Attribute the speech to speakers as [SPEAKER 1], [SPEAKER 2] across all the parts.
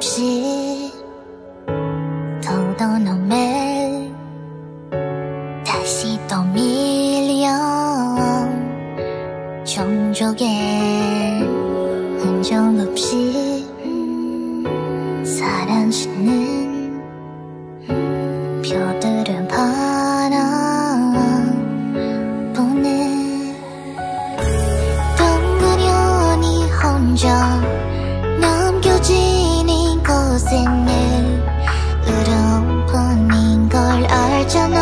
[SPEAKER 1] 없이 더더 너의 다시 또 밀려 종족의 흔적 없이 사라지는 표들을 바라보네 덩그러니 혼자 남겨진 이곳에 늘 으름 뿐인 걸 알잖아.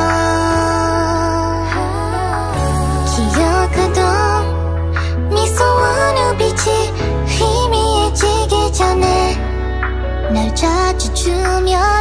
[SPEAKER 1] 기억하던 미소와 눈빛이 희미해지기 전에 날 찾아주면 돼